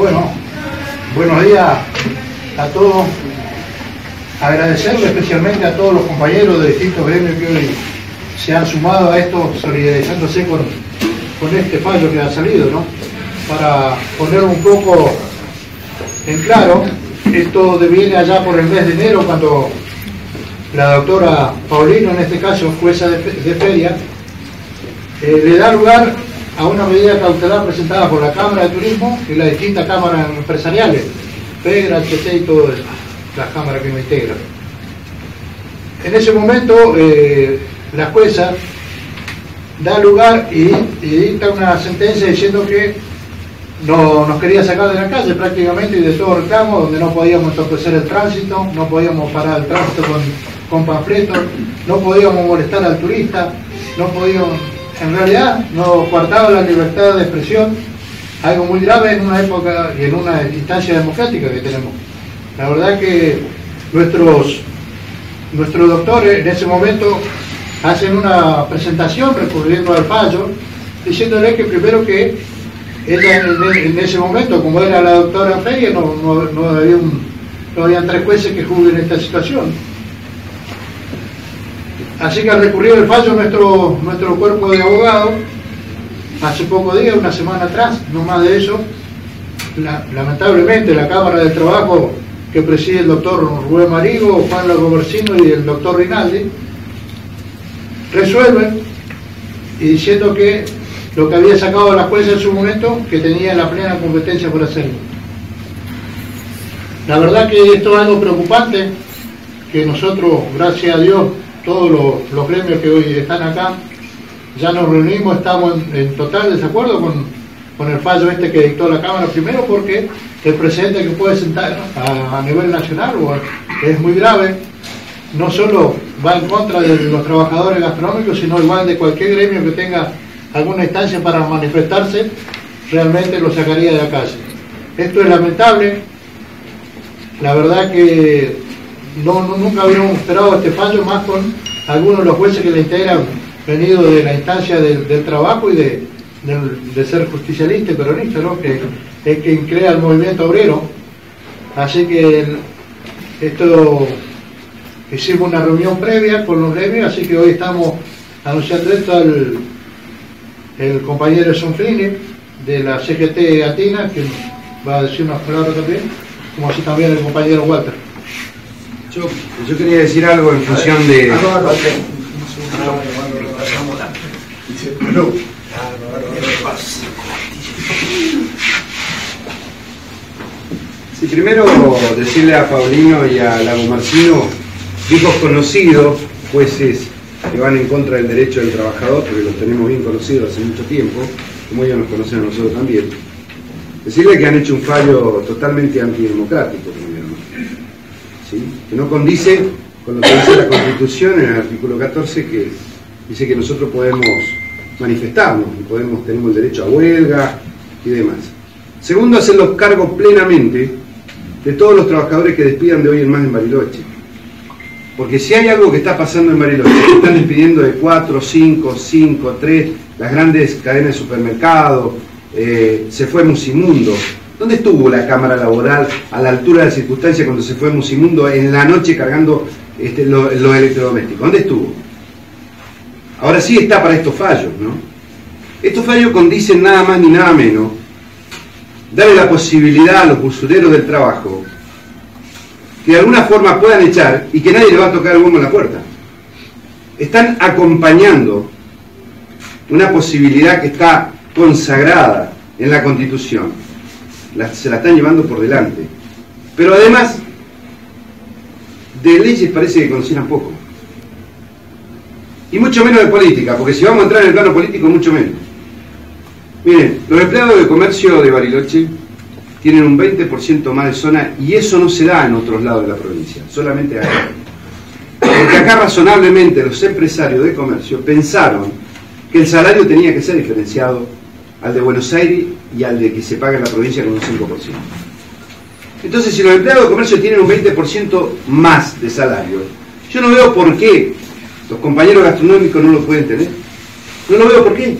Bueno, buenos días a todos. Agradecerle especialmente a todos los compañeros de distintos gremios que hoy se han sumado a esto, solidarizándose con, con este fallo que ha salido, ¿no? Para poner un poco en claro, esto viene allá por el mes de enero cuando la doctora Paulino, en este caso jueza de, feria, eh, le da lugar a una medida cautelar presentada por la Cámara de Turismo y las distintas cámaras empresariales, PEGRA, HT y todas las cámaras que me integran. En ese momento, eh, la jueza da lugar y, y, dicta una sentencia diciendo que no, nos quería sacar de la calle prácticamente y de todo reclamo, donde no podíamos entorpecer el tránsito, no podíamos parar el tránsito con, con panfletos, no podíamos molestar al turista, no podíamos en realidad nos coartaba la libertad de expresión, algo muy grave en una época y en una instancia democrática que tenemos. La verdad que nuestros, nuestros doctores en ese momento hacen una presentación recurriendo al fallo, diciéndole que primero que en, ese momento, como era la doctora Feria, no, no, no, había no habían tres jueces que juzguen esta situación Así que ha recurrido el fallo nuestro, nuestro cuerpo de abogados, hace poco días, una semana atrás, no más de eso, la, lamentablemente la Cámara de Trabajo que preside el doctor Rubén Marigo, Juan Lagobercino y el doctor Rinaldi, resuelven y diciendo que lo que había sacado la jueza en su momento, que tenía la plena competencia por hacerlo. La verdad que esto es algo preocupante, que nosotros, gracias a Dios, todos los, los, gremios que hoy están acá, ya nos reunimos, estamos en, total desacuerdo con, con, el fallo este que dictó la Cámara, primero porque el presidente que puede sentar a, a nivel nacional es muy grave, no solo va en contra de los trabajadores gastronómicos, sino igual de cualquier gremio que tenga alguna instancia para manifestarse, realmente lo sacaría de la calle. Esto es lamentable, la verdad que no, nunca habíamos esperado este fallo, más con algunos de los jueces que le integran, venido de la instancia del, trabajo y de, ser justicialista y peronista, ¿no? que es quien crea el movimiento obrero. Así que esto hicimos una reunión previa con los gremios, así que hoy estamos anunciando esto al el compañero Sonfrini de la CGT Atina, que va a decir unas palabras también, como así también el compañero Walter. Yo, quería decir algo en función de... Sí, primero decirle a Paulino y a Lago Marcino, hijos conocidos, jueces que van en contra del derecho del trabajador, porque los tenemos bien conocidos hace mucho tiempo, como ellos nos conocen a nosotros también, decirle que han hecho un fallo totalmente antidemocrático. Que no condice con lo que dice la Constitución en el artículo 14 que dice que nosotros podemos manifestarnos y podemos, tenemos el derecho a huelga y demás. Segundo, hacerlos cargo plenamente de todos los trabajadores que despidan de hoy en más en Bariloche. Porque si hay algo que está pasando en Bariloche, que están despidiendo de 4, 5, 5, 3, las grandes cadenas de supermercados, eh, se fue Musimundo, ¿Dónde estuvo la Cámara Laboral a la altura de la circunstancia cuando se fue Musimundo en la noche cargando este, los lo electrodomésticos? ¿Dónde estuvo? Ahora sí está para estos fallos, ¿no? Estos fallos condicen nada más ni nada menos darle la posibilidad a los usureros del trabajo que de alguna forma puedan echar y que nadie le va a tocar el bombo en la puerta. Están acompañando una posibilidad que está consagrada en la Constitución se la están llevando por delante. Pero además, de leyes parece que conocieran poco. Y mucho menos de política, porque si vamos a entrar en el plano político, mucho menos. Miren, los empleados de comercio de Bariloche tienen un 20% más de zona y eso no se da en otros lados de la provincia, solamente acá. Porque acá razonablemente los empresarios de comercio pensaron que el salario tenía que ser diferenciado al de Buenos Aires y al de que se paga en la provincia con un 5%. Entonces, si los empleados de comercio tienen un 20% más de salario, yo no veo por qué los compañeros gastronómicos no lo pueden tener. No lo veo por qué.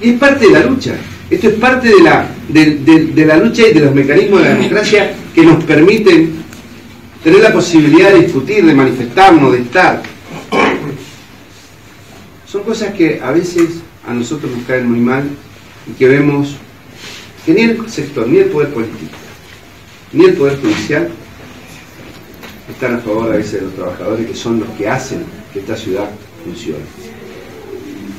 Y es parte de la lucha. Esto es parte de la, de, la lucha y de los mecanismos de la democracia que nos permiten tener la posibilidad de discutir, de manifestarnos, de estar. Son cosas que a veces a nosotros nos caen muy mal y que vemos que ni el sector, ni el poder político, ni el poder judicial están a favor a veces de los trabajadores que son los que hacen que esta ciudad funcione.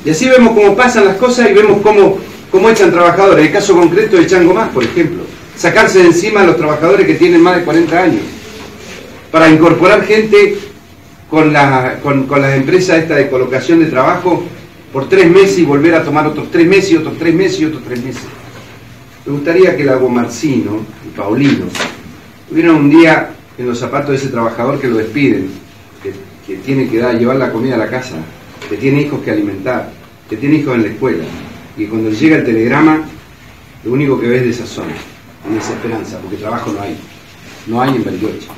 Y así vemos cómo pasan las cosas y vemos cómo, cómo echan trabajadores. El caso concreto de Chango Más, por ejemplo. Sacarse de encima a los trabajadores que tienen más de 40 años. Para incorporar gente con, con, con las empresas esta de colocación de trabajo por tres meses y volver a tomar otros tres meses y otros tres meses y otros tres meses. Me gustaría que Lago Marcino y Paulino tuvieran un día en los zapatos de ese trabajador que lo despiden, que, tiene que dar, llevar la comida a la casa, que tiene hijos que alimentar, que tiene hijos en la escuela, y cuando llega el telegrama, lo único que ve es desazón desesperanza, porque trabajo no hay, no hay en Bariloche.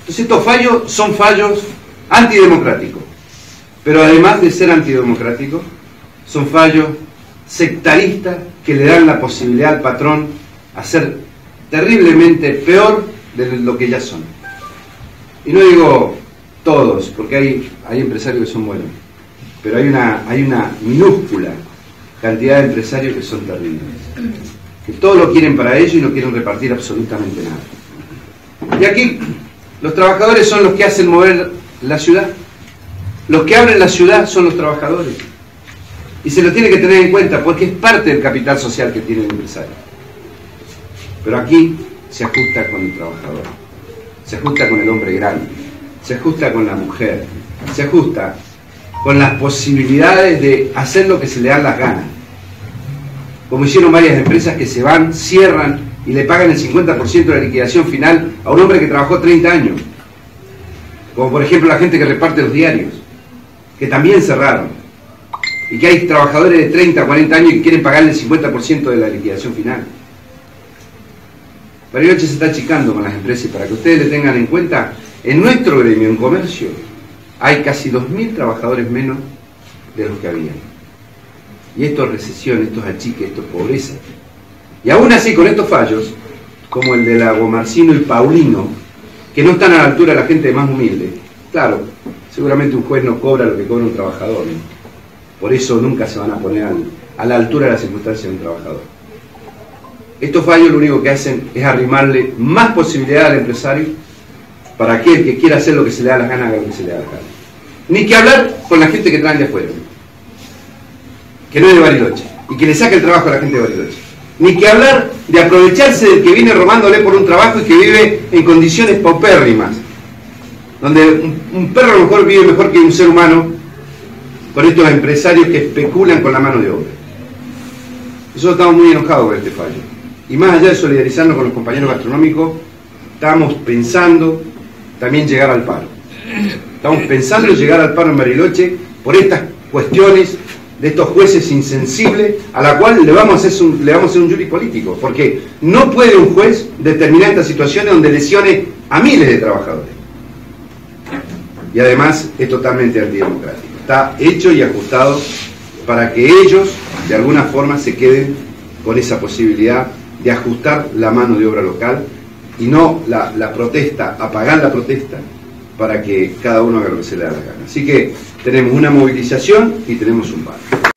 Entonces estos fallos son fallos antidemocráticos, pero además de ser antidemocráticos, son fallos sectaristas que le dan la posibilidad al patrón a ser terriblemente peor de lo que ya son. Y no digo todos, porque hay, hay empresarios que son buenos, pero hay una, hay una minúscula cantidad de empresarios que son terribles, que todo lo quieren para ellos y no quieren repartir absolutamente nada. Y aquí los trabajadores son los que hacen mover la ciudad, los que abren la ciudad son los trabajadores. Y se lo tiene que tener en cuenta porque es parte del capital social que tiene el empresario. Pero aquí se ajusta con el trabajador, se ajusta con el hombre grande, se ajusta con la mujer, se ajusta con las posibilidades de hacer lo que se le dan las ganas. Como hicieron varias empresas que se van, cierran y le pagan el 50% de la liquidación final a un hombre que trabajó 30 años. Como por ejemplo la gente que reparte los diarios, que también cerraron. Y que hay trabajadores de 30, 40 años que quieren pagarle el 50% de la liquidación final. Bariloche se está achicando con las empresas para que ustedes le tengan en cuenta, en nuestro gremio, en comercio, hay casi 2.000 trabajadores menos de los que había. Y esto es recesión, esto es achique, esto es pobreza. Y aún así, con estos fallos, como el de la Gomarcino y Paulino, que no están a la altura de la gente más humilde, claro, seguramente un juez no cobra lo que cobra un trabajador. Por eso nunca se van a poner a la altura de las circunstancias de un trabajador. Estos fallos lo único que hacen es arrimarle más posibilidad al empresario para aquel que quiera hacer lo que se le da la gana, haga lo que se le da la gana. Ni que hablar con la gente que traen de afuera, que no es de Bariloche, y que le saque el trabajo a la gente de Bariloche. Ni que hablar de aprovecharse del que viene robándole por un trabajo y que vive en condiciones paupérrimas, donde un perro a lo mejor vive mejor que un ser humano con estos empresarios que especulan con la mano de obra. Nosotros estamos muy enojados con este fallo. Y más allá de solidarizarnos con los compañeros gastronómicos, estamos pensando también llegar al paro. Estamos pensando llegar al paro en Bariloche por estas cuestiones de estos jueces insensibles a la cual le vamos a hacer un, le vamos a hacer un jury político, porque no puede un juez determinar estas situaciones donde lesione a miles de trabajadores. Y además es totalmente antidemocrático. Está hecho y ajustado para que ellos de alguna forma se queden con esa posibilidad de ajustar la mano de obra local y no la, protesta, apagar la protesta para que cada uno haga lo que se le da la gana. Así que tenemos una movilización y tenemos un paro.